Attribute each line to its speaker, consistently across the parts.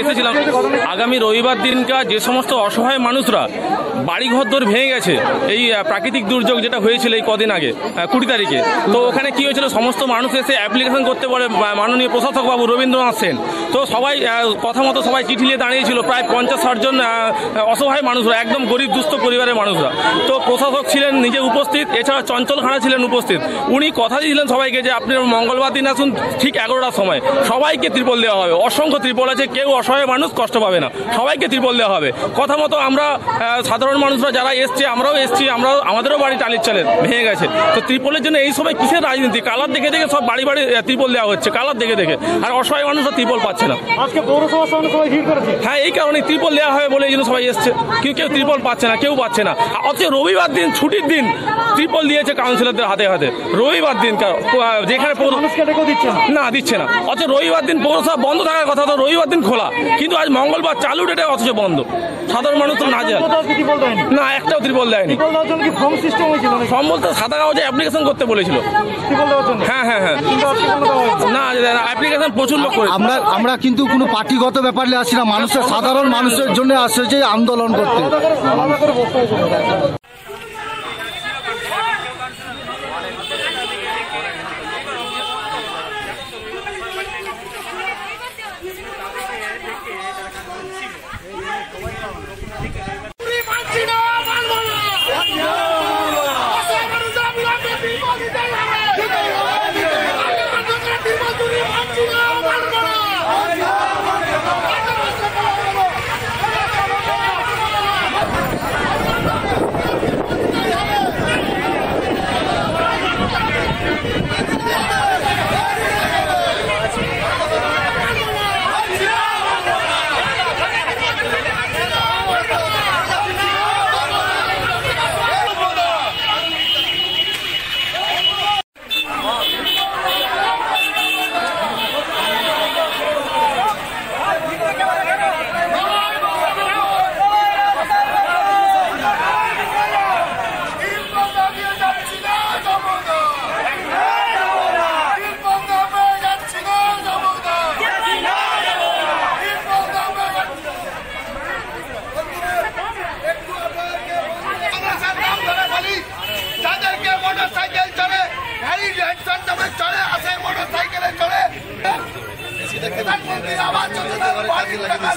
Speaker 1: এসেছিলাম। আগামী রবিবার দিনকার যে সমস্ত অসহায় মানুষরা বাড়ি ঘর দর ভেঙে গেছে। এই প্রাকৃতিক দুর্যোগ যেটা হয়েছিল এই কদিন আগে কুড়ি তারিখে। তো ওখানে কি হয়েছিল? সমস্ত মানুষ এসে অ্যাপ্লিকেশন করতে বা- মাননীয় প্রশাসক বাবু রবীন্দ্রনাথ সেন। তো সবাই কথা মতো সবাই চিঠি নিয়ে দাঁড়িয়েছিল। প্রায় পঞ্চাশ ষাট জন অসহায় মানুষরা একদম গরিব দুস্থ পরিবারের মানুষরা। তো প্রশাসক ছিলেন নিজে উপস্থিত এছাড়া চঞ্চল খাড়া ছিলেন উপস্থিত। উনি কথা দিয়েছিলেন সবাইকে যে আপনি মঙ্গলবার দিন আসুন ঠিক এগারোটার সময়। সবাইকে ত্রিপল দেওয়া হবে। অসংখ্য ত্রিপল আছে কেউ অসহায় মানুষ কষ্ট পাবে না। সবাইকে ত্রিপল দেওয়া হবে। কথা মতো আমরা আহ, সাধারণ মানুষরা যারা এসছে আমরাও এসছি আমরাও আমাদেরও বাড়ি টালির চালের ভেঙে গেছে। তো ত্রিপলের জন্য এই সময় কিসের রাজনীতি? কালার দেখে দেখে সব বাড়ি বাড়ি ত্রিপল দেওয়া হচ্ছে কালার দেখে দেখে। আর অসহায় মানুষরা ত্রিপল পাচ্ছে না।
Speaker 2: আজকে পৌরসভার সামনে সবাই ভিড় করেছে?
Speaker 1: হ্যাঁ এই কারণে ত্রিপল দেওয়া হয় বলে এই জন্য সবাই এসছে। কেউ কেউ ত্রিপল পাচ্ছে না কেউ পাচ্ছে না। অথচ রবিবার দিন ছুটির দিন ত্রিপল দিয়েছে কাউন্সিলরদের হাতে হাতে। রবিবার দিন যেখানে
Speaker 2: না।
Speaker 1: দিচ্ছে না। অথচ রবিবার দিন পৌরসভা বন্ধ থাকার কথা তো রবিবার দিন খোলা। কিন্তু আজ মঙ্গলবার চালু ডেটে অথচ বন্ধ। সাধারণ মানুষ তো না যায়
Speaker 2: দেয়নি?
Speaker 1: না একটাও ত্রিপল দেয়নি।
Speaker 2: ত্রিপল দেওয়ার জন্য কি ফর্ম সিস্টেম হয়েছিল ফর্ম
Speaker 1: সম্ভবত সাদা কাগজে অ্যাপ্লিকেশন করতে বলেছিল।
Speaker 2: ত্রিপল দেওয়ার জন্য?
Speaker 1: হ্যাঁ হ্যাঁ হ্যাঁ। না অ্যাপ্লিকেশন প্রচুর লোক করে
Speaker 3: আমরা আমরা কিন্তু কোনো পার্টিগত ব্যাপারে আসি আসছি না। মানুষের সাধারণ মানুষের জন্য আসছে যে আন্দোলন করতে।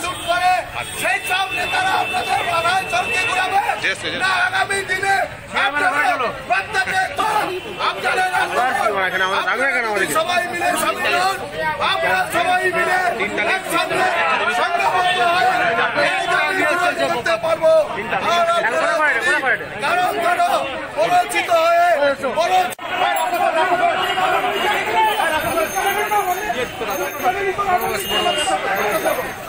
Speaker 4: লুট করে সেই সব নেতারা আপনাদের বাধায় চলকে ঘুরাবে। না আগামী দিনে সবাই মিলে সম্মেলন আমরা সবাই মিলে একসাথে সংগ্রামবদ্ধ হয়ে করতে পারব। কারণ কেন বলছিত হয়ে বল Gracias.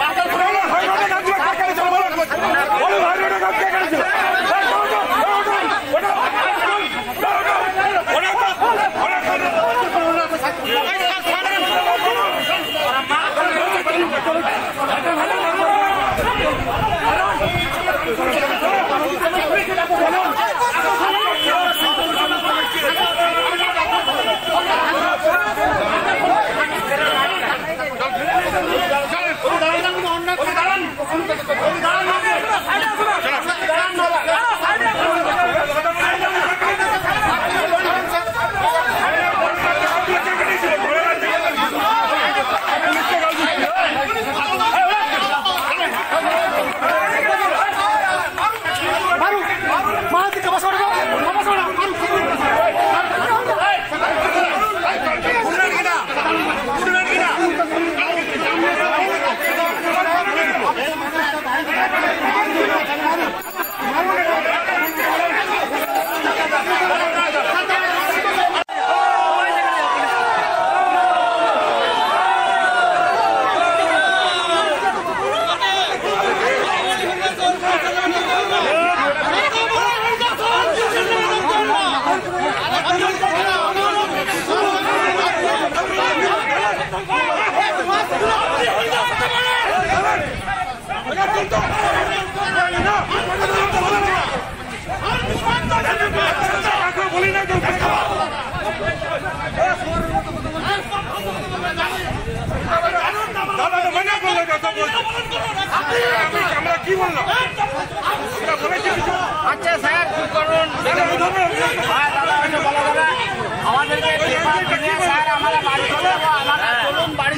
Speaker 2: আমরা কি বললাম
Speaker 1: আচ্ছা স্যার কি করুন হ্যাঁ, আমাদেরকে স্যার, আমরা বাড়ি চলে যাব। আমরা চলুন বাড়ি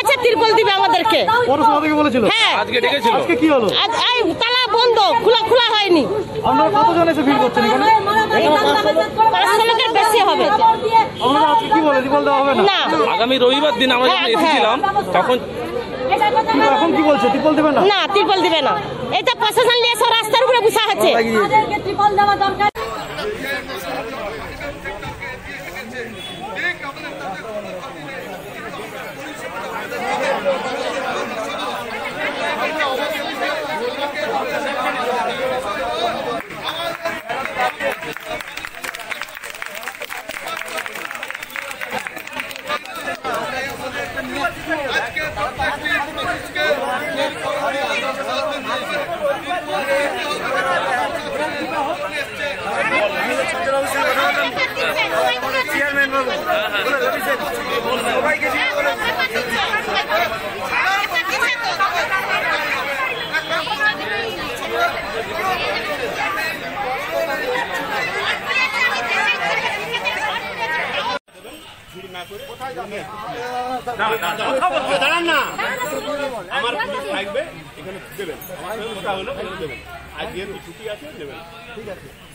Speaker 5: তিরপল
Speaker 6: পৌরসভা থেকে বলেছিল।
Speaker 5: হ্যাঁ।
Speaker 7: আজকে ডেকেছিল।
Speaker 6: আজকে কি হলো?
Speaker 5: আজ এই তালা বন্ধ খোলা খোলা হয়নি।
Speaker 6: আপনারা কতজন এসে ভিড় করছেন এখানে?
Speaker 5: লোকের বেশি হবে।
Speaker 6: আপনারা আজকে কি বলে দেওয়া হবে না?
Speaker 7: আগামী রবিবার দিন আমরা যখন
Speaker 5: হ্যাঁ,
Speaker 7: এসেছিলাম তখন
Speaker 6: এখন কি বলছে? ত্রিপল দেবে না?
Speaker 5: না তিরপল দিবে না। এটা প্রশাসন নিয়ে সব রাস্তার উপরে বসা আছে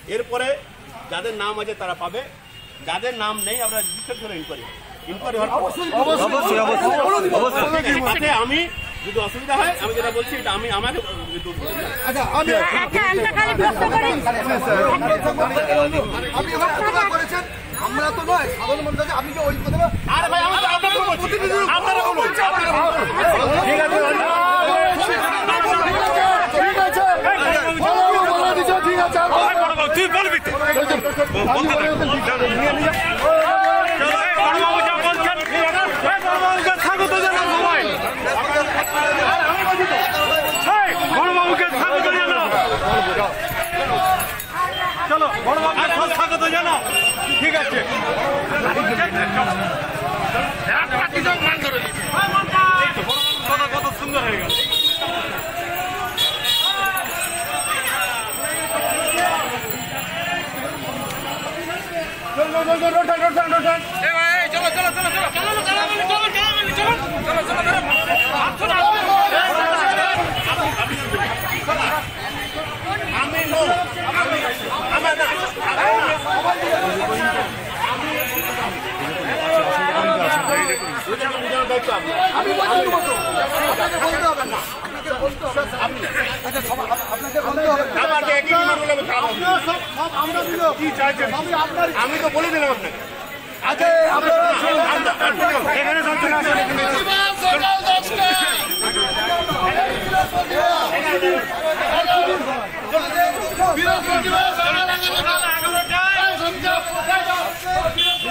Speaker 4: এরপরে যাদের নাম আছে তারা পাবে যাদের নাম নেই আমরা রিসেন্ট করে ইনকোয়ারি ইনকোয়ারি আমি যদি অসুবিধা হয় আমি যেটা বলছি এটা আমি আমাকে।
Speaker 3: আপনি এবার কথা করেছেন আমরা তো নয় সাধারণ মানুষ আছে আপনি কি ওই কথা
Speaker 4: আরে ভাই আমি তো আপনাকে বলছি আপনারা বলুন
Speaker 3: ঠিক আছে ঠিক আছে
Speaker 2: তুই বলবি তো বলতে থাক। চলো, এই বড়বাবু যা বলছেন, এই বড়বাবুকে স্বাগত জানাও সবাই। এই বড়বাবুকে স্বাগত জানাও। চলো বড়বাবুকে সব স্বাগত জানাও। ঠিক আছে। কত সুন্দর হয়ে গেল।
Speaker 3: আমি আচ্ছা আমরা দিল
Speaker 4: আমি তো বলে দিলাম আপনাকে
Speaker 3: আগে আপনারা
Speaker 4: এখানে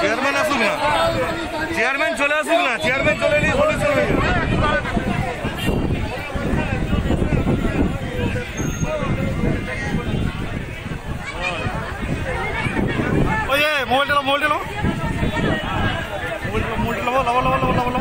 Speaker 2: চেয়ারম্যান আসুক না। চেয়ারম্যান চলে আসুক না। চেয়ারম্যান চলে এলে সলিউশন হয়ে যাবে ওই যে মোবাইলটা নাও, মোবাইলটা নাও। মোবাইলটা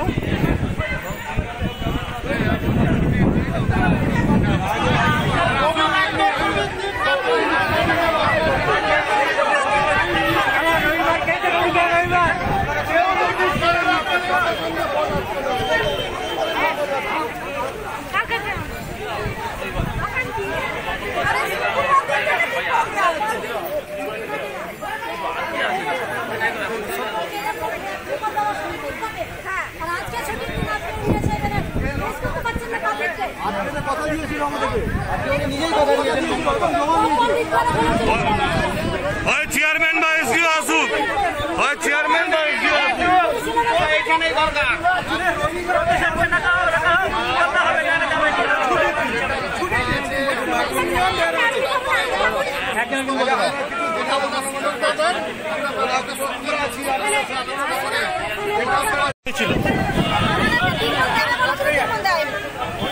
Speaker 8: হয় চেয়ারম্যান বা এসডিও আসুক। হয় চেয়ারম্যান বা এসডিও আসুক।
Speaker 4: দরকার।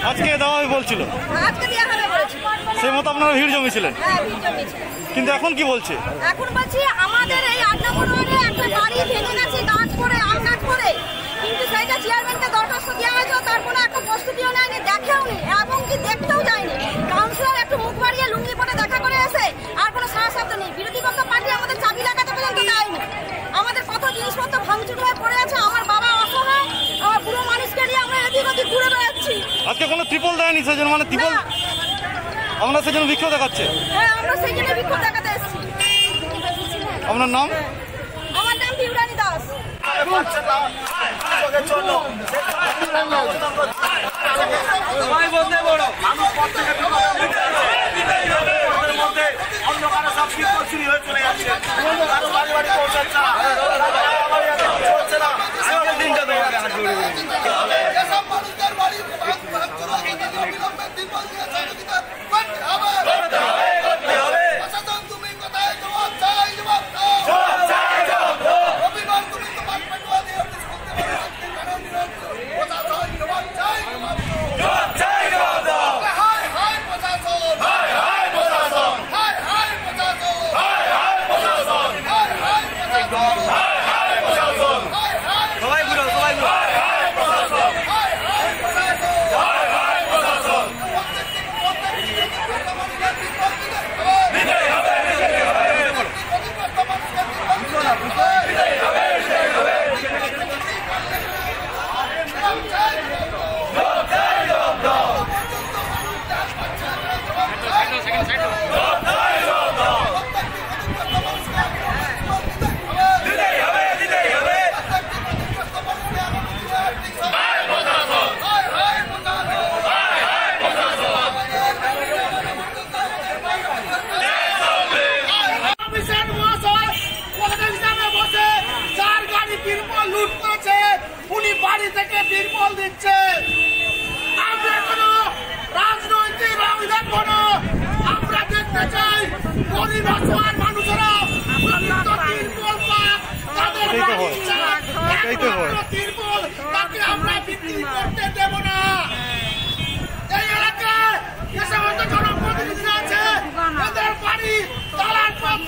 Speaker 5: আজকে দেওয়া হবে বলছিল। সেই মতো আপনারা ভিড় জমেছিলেন। কিন্তু এখন কি বলছে?
Speaker 2: এখন বলছি, আমাদের এই নম্বর একটা বাড়ি ভেঙে গেছে, গাছ করে আম করে কিন্তু সেইটা চেয়ারম্যানকে দরখাস্ত দেওয়া হয়েছে তার কোনো একটা প্রস্তুতিও নেয়নি দেখেও নি এবং কি দেখতেও যায়নি। কাউন্সিলর একটু মুখ বাড়িয়ে লুঙ্গি পরে দেখা করে এসে আর কোনো শব্দ নেই। বিরোধী পক্ষ পার্টি আমাদের চাবি লাগাতে পর্যন্ত দেয়নি আমাদের কত জিনিসপত্র ভাঙচুর হয়ে পড়ে আছে আমার বাবা অসহায় আমার বুড়ো মানুষকে নিয়ে আমরা এদিক ওদিক ঘুরে বেড়াচ্ছি।
Speaker 5: আজকে কোনো ত্রিপল দেয়নি সেজন্য মানে ত্রিপল আমরা সেজন্য বিক্ষোভ দেখাচ্ছে।
Speaker 2: হ্যাঁ আমরা সেই জন্য বিক্ষোভ দেখাতে এসেছি।
Speaker 5: আপনার নাম?
Speaker 2: বিউরানি দাস।
Speaker 4: অন্ধকারে সব কি চুরি হয়ে চলে যাচ্ছে কারও বাড়ি বাড়ি পৌঁছাচ্ছে না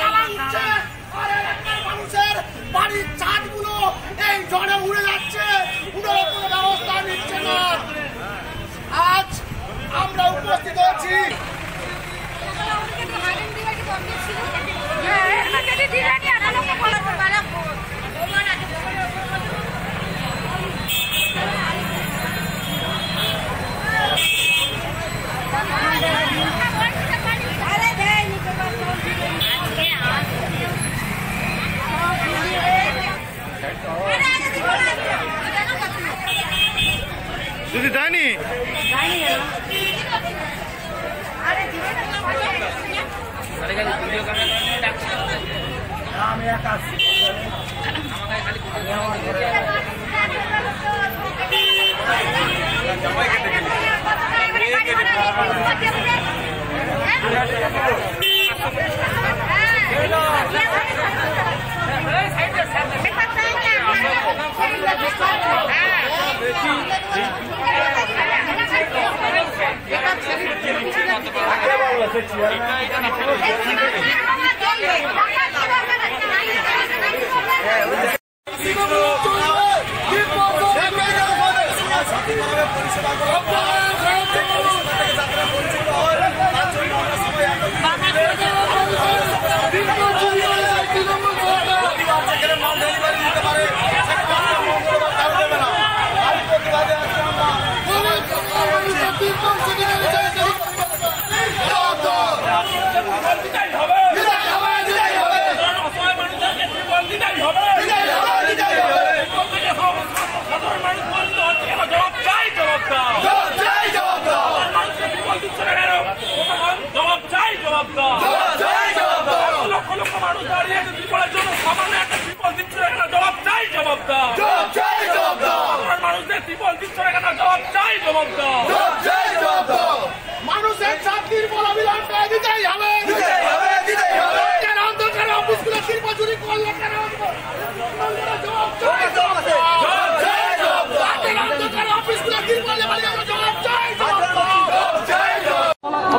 Speaker 4: তালা উঠছে আর এলাকার মানুষের বাড়ির ছাদগুলো এই জলে উড়ে যাচ্ছে। কোনো কোনো ব্যবস্থা নিচ্ছে না। আজ আমরা উপস্থিত হয়েছি
Speaker 9: Kita হবে, Go! Go!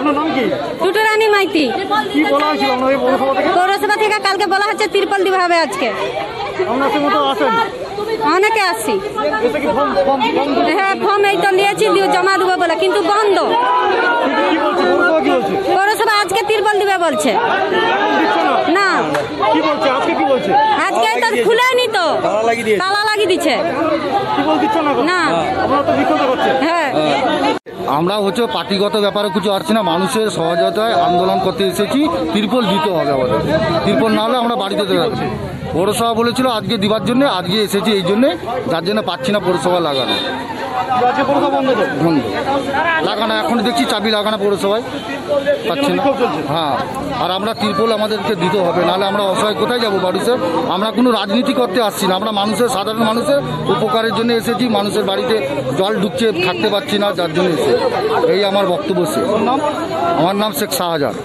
Speaker 5: আপনার নাম কি?
Speaker 6: টুটুরানি মাইতি।
Speaker 5: কি বলা হয়েছিল আপনাদের পৌরসভা থেকে?
Speaker 6: পৌরসভা থেকে কালকে বলা হচ্ছে তিরপল দিতে হবে আজকে।
Speaker 5: আপনার সঙ্গে তো আসেন
Speaker 6: অনেকে আসছি হ্যাঁ ফর্ম এই তো নিয়েছি জমা দেবো বলে কিন্তু বন্ধ।
Speaker 5: পৌরসভা
Speaker 6: আজকে তিরপল দিবে বলছে।
Speaker 5: না। আজকে কি বলছে?
Speaker 6: আজকে তো খুলেনি তো। তালা লাগিয়ে দিচ্ছে
Speaker 5: না
Speaker 6: হ্যাঁ।
Speaker 3: আমরা হচ্ছে পার্টিগত ব্যাপারে কিছু আসছি না, মানুষের সহযোগিতায় আন্দোলন করতে এসেছি, তিরপল দিতে হবে আমাদের। তিরপল না হলে আমরা বাড়িতে যাচ্ছি পৌরসভা বলেছিল আজকে দিবার জন্য, আজকে এসেছি এই জন্যে, যার জন্য পাচ্ছি না পৌরসভা লাগানো।
Speaker 5: বন্ধ
Speaker 3: লাগানো এখন দেখছি চাবি লাগানো পৌরসভায়। পাচ্ছি না। হ্যাঁ আর আমরা তিরপল আমাদেরকে দিতে হবে নাহলে আমরা অসহায় কোথায় যাব মানুষের আমরা কোনো রাজনীতি করতে আসছি না আমরা মানুষের সাধারণ মানুষের উপকারের জন্য এসেছি মানুষের বাড়িতে জল ঢুকছে থাকতে পারছি না যার জন্য এসে এই আমার বক্তব্য শেষ। আমার নাম শেখ শাহজাহান।